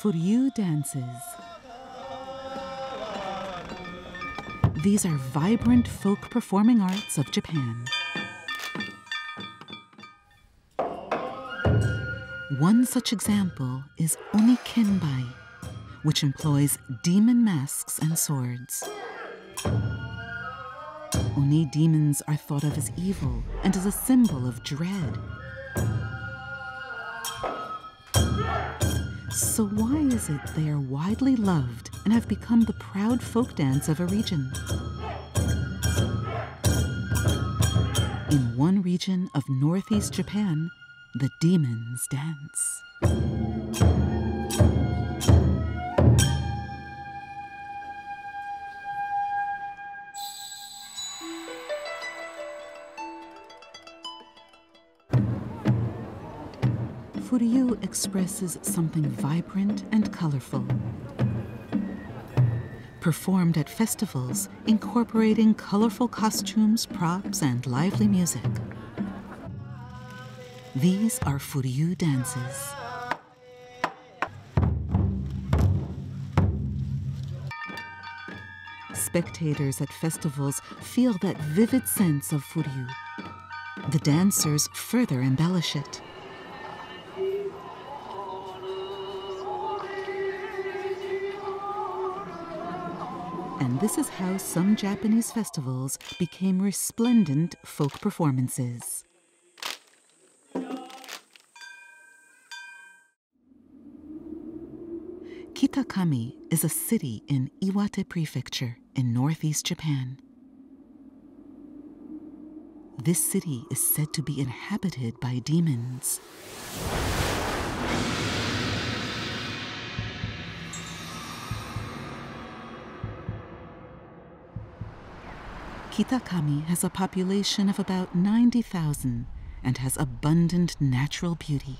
Furyu dances. These are vibrant folk performing arts of Japan. One such example is Onikenbai, which employs demon masks and swords. Oni demons are thought of as evil and as a symbol of dread. So, why is it they are widely loved and have become the proud folk dance of a region? In one region of northeast Japan, the demons dance. Furyu expresses something vibrant and colorful. Performed at festivals, incorporating colorful costumes, props, and lively music. These are Furyu dances. Spectators at festivals feel that vivid sense of Furyu. The dancers further embellish it. And this is how some Japanese festivals became resplendent folk performances. Kitakami is a city in Iwate Prefecture in northeast Japan. This city is said to be inhabited by demons. Kitakami has a population of about 90,000 and has abundant natural beauty.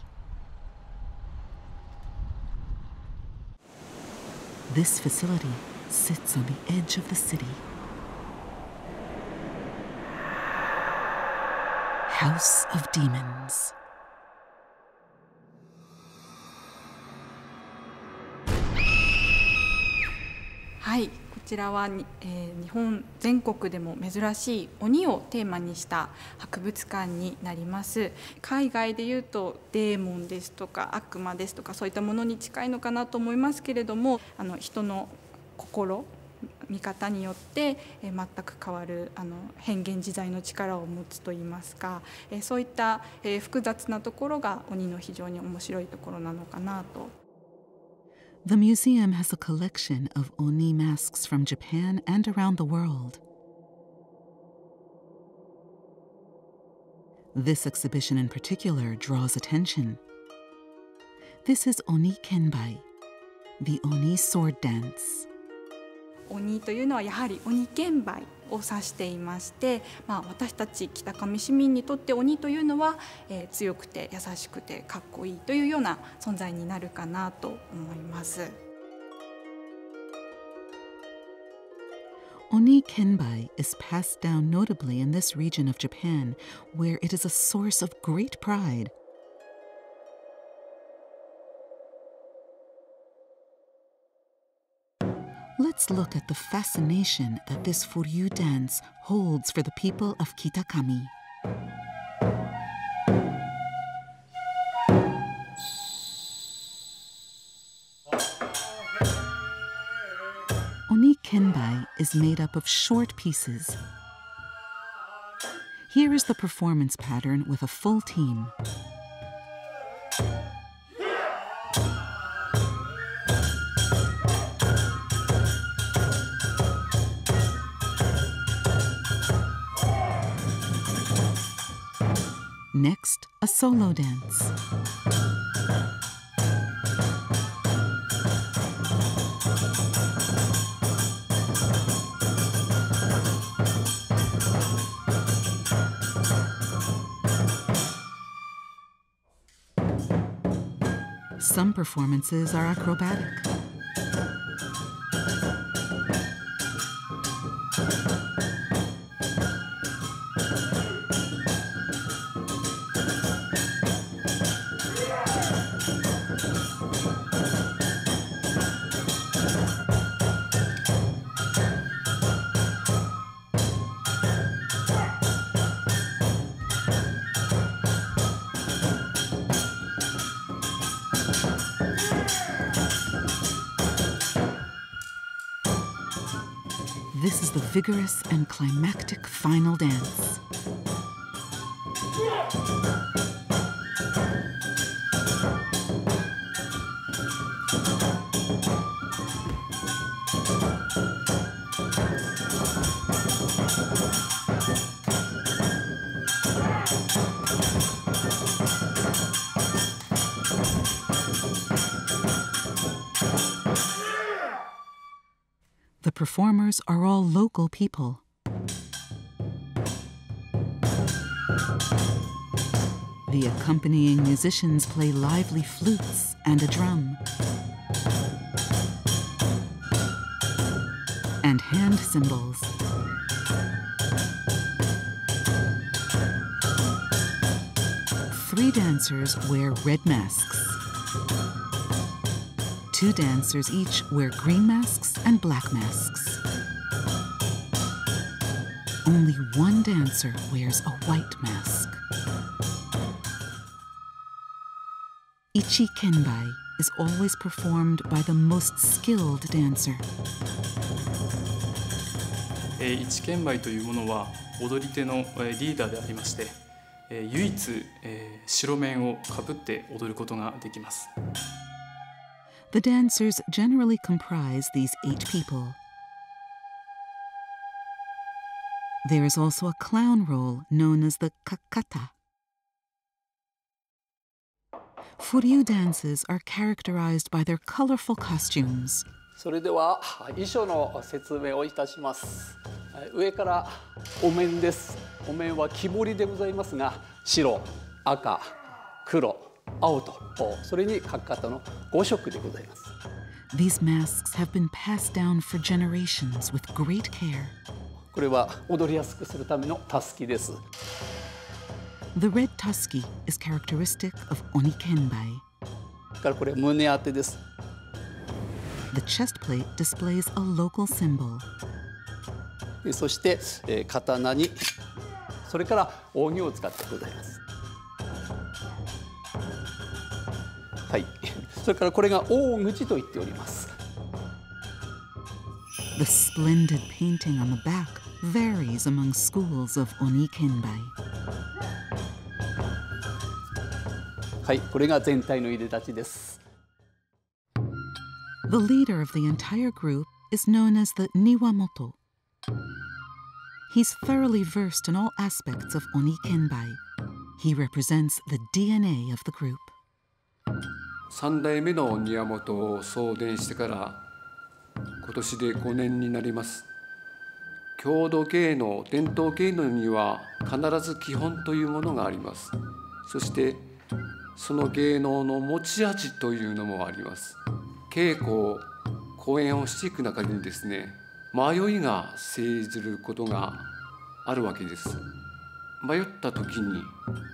This facility sits on the edge of the city. House of Demons. Hi. ちらは、えー日本全国でも珍しい鬼をテーマにした博物館になります。海外でいうとデーモンですとか悪魔ですとかそういったものに近いのかなと思いますけれどもあの人の心見方によってえ全く変わるあの変幻自在の力を持つといいますかえそういったえ複雑なところが鬼の非常に面白いところなのかなと。The museum has a collection of Oni masks from Japan and around the world. This exhibition in particular draws attention. This is Oni Kenbai, the Oni sword dance. 鬼というのはやはり鬼剣売を指していまして、まあ、私たち北上市民にとって鬼というのは、えー強くて優しくてかっこいいというような存在になるかなと思います。Oni Kenbai is passed down notably in this region of Japan, where it is a source of great pride. Look at the fascination that this Furyu dance holds for the people of Kitakami. Oni Kenbai is made up of short pieces. Here is the performance pattern with a full team. Next, a solo dance. Some performances are acrobatic. This is the vigorous and climactic final dance. The performers are all local people. The accompanying musicians play lively flutes and a drum. And hand cymbals. Three dancers wear red masks. Two dancers each wear green masks and black masks. Only one dancer wears a white mask. Ichi Kenbai is always performed by the most skilled dancer. え一剣舞というものは踊り手のえリーダーでありまして、え唯一、えー白面をかぶって踊ることができます。The dancers generally comprise these eight people. There is also a clown role known as the kakata. Furyu dances are characterized by their colorful costumes. それでは衣装の説明をいたしますはい上からお面ですお面は木彫りでございますが白赤黒 青とそれに各方の5色でございます These masks have been passed down for generations with great care. これは踊りやすくするためのたすきです The red tusky is characteristic of Onikenbai. からこれ胸当てです The chest plate displays a local symbol. でそしてえー刀にそれから扇を使ってございますそれからこれが大口と言っております The splendid painting on the back varies among schools of Onikenbai. はいこれが全体の入れ立ちです The leader of the entire group is known as the Niwamoto. He's thoroughly versed in all aspects of Onikenbai. He represents the DNA of the group. 3代目の宮本を送電してから今年で5年になります。郷土芸能伝統芸能には必ず基本というものがあります。そしてその芸能の持ち味というのもあります。稽古公演をしていく中にですね迷いが生じることがあるわけです。迷った時に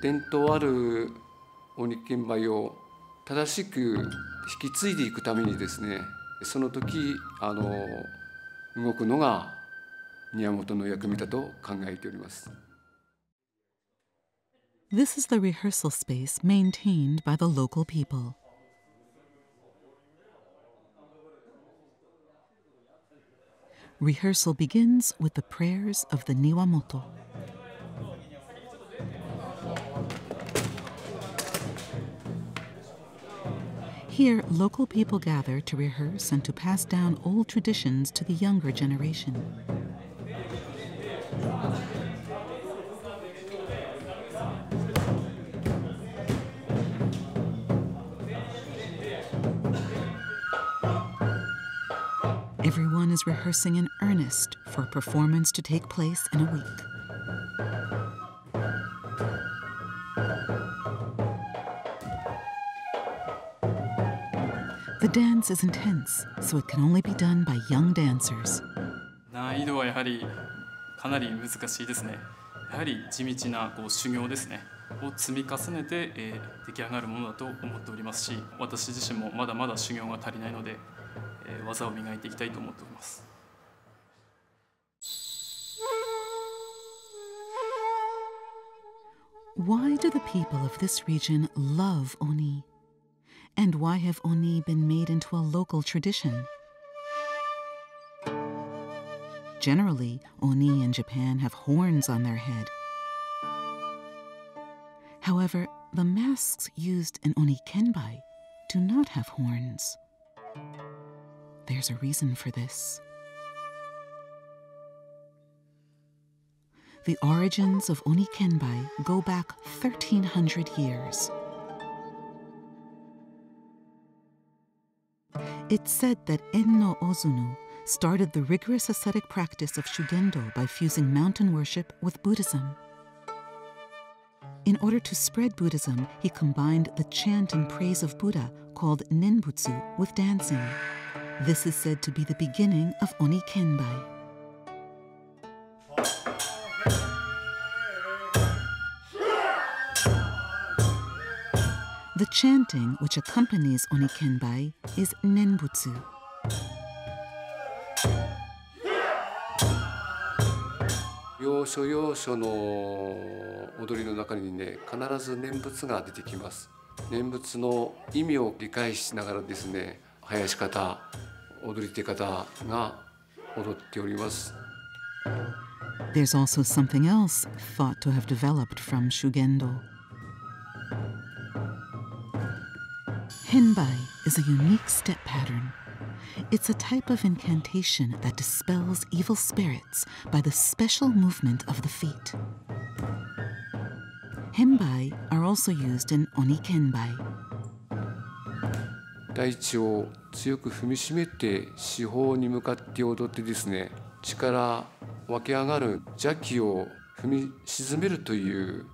伝統ある鬼剣舞を正しく引き継いでいくためにですねその時あの動くのが宮本の役目だと考えております This is the rehearsal space maintained by the local people. Rehearsal begins with the prayers of the Niwamoto. Here, local people gather to rehearse and to pass down old traditions to the younger generation. Everyone is rehearsing in earnest for a performance to take place in a week. The dance is intense, so it can only be done by young dancers. 難易度はやはりかなり難しいですね。やはり地道なこう修行ですね。を積み重ねて、えー出来上がるものだと思っておりますし、私自身もまだまだ修行が足りないので、えー技を磨いていきたいと思っております。Why do the people of this region love Oni? And why have oni been made into a local tradition? Generally, oni in Japan have horns on their head. However, the masks used in oni kenbai do not have horns. There's a reason for this. The origins of oni kenbai go back 1300 years. It's said that Enno Ozunu started the rigorous ascetic practice of Shugendo by fusing mountain worship with Buddhism. In order to spread Buddhism, he combined the chant and praise of Buddha, called Nenbutsu, with dancing. This is said to be the beginning of Oni Kenbai. The chanting which accompanies Oni Kenbai is Nenbutsu.「要所要所」の踊りの中にね必ず念仏が出てきます念仏の意味を理解しながらですね囃し方踊り手方が踊っております There's also something else thought to have developed from Shugendo. Henbai is a unique step pattern. It's a type of incantation that dispels evil spirits by the special movement of the feet. Henbai are also used in Onikenbai. 大地を強く踏みしめて四方に向かって踊ってですね力湧き上がる邪気を踏み沈めるという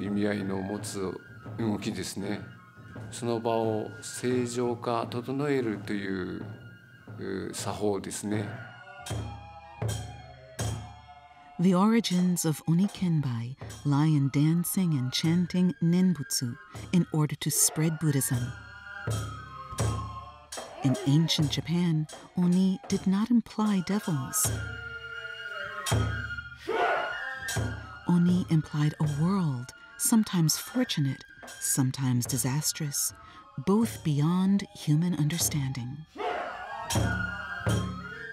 意味合いの持つ動きですねその場を正常化整えるという作法ですね The origins of Onikenbai lie in dancing and chanting Nenbutsu in order to spread Buddhism. In ancient Japan, Oni did not imply devils. Oni implied a world, sometimes fortunate, sometimes disastrous, both beyond human understanding.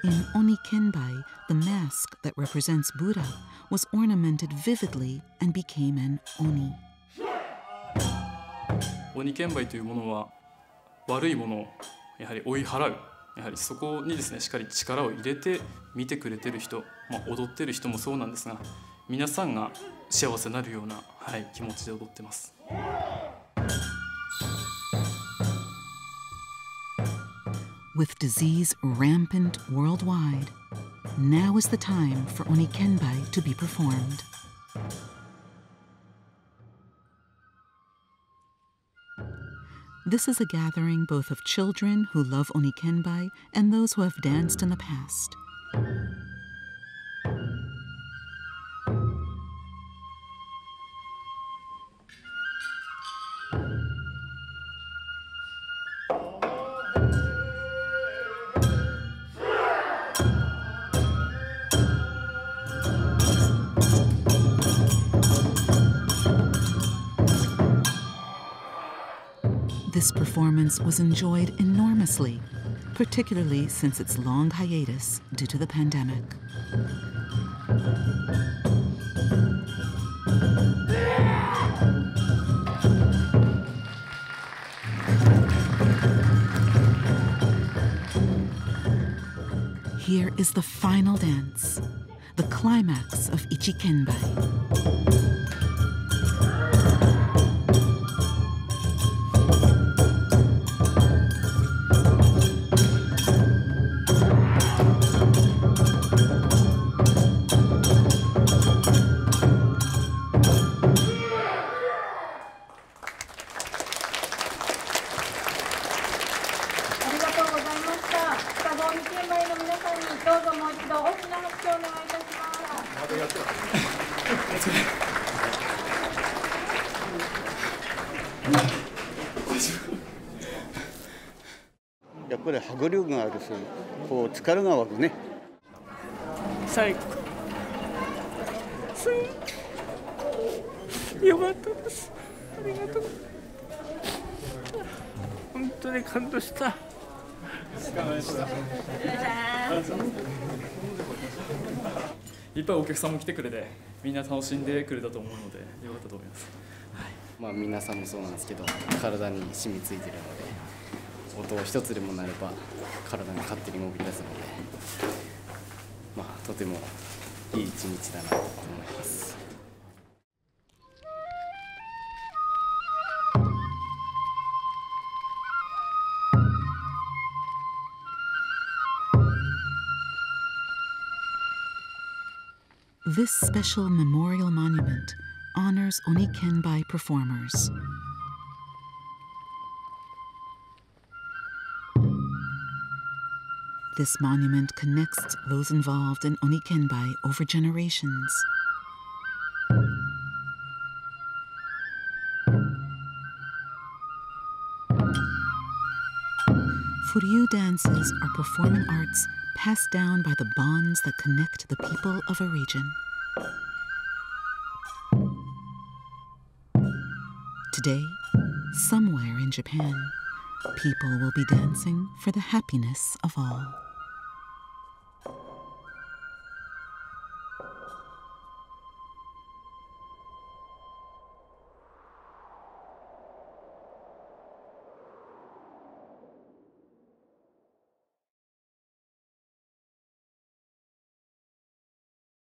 In Oni Kenbai, the mask that represents Buddha was ornamented vividly and became an Oni. 鬼剣売というものは悪いものをやはり追い払うやはりそこにですねしっかり力を入れて見てくれてる人、まあ、踊ってる人もそうなんですが皆さんが幸せになるような、はい、気持ちで踊ってます。With disease rampant worldwide, now is the time for Onikenbai to be performed. This is a gathering both of children who love Onikenbai and those who have danced in the past. This performance was enjoyed enormously, particularly since its long hiatus due to the pandemic. Here is the final dance, the climax of Ichikenbai. お見ていの皆さんにどうぞもう一度大きな拍手をお願いいたしますやっぱり迫力があるしこう疲れが湧くね。最高。よかったです。ありがとう。本当に感動した。いっぱいお客さんも来てくれてみんな楽しんでくれたと思うのでよかったと思います。まあ、皆さんもそうなんですけど体に染みついてるので音を一つでもなれば体が勝手に動き出すので、まあ、とてもいい一日だなと思います。This special memorial monument honors Onikenbai performers. This monument connects those involved in Onikenbai over generations. Furyu dances are performing arts passed down by the bonds that connect the people of a region. Today, somewhere in Japan, people will be dancing for the happiness of all.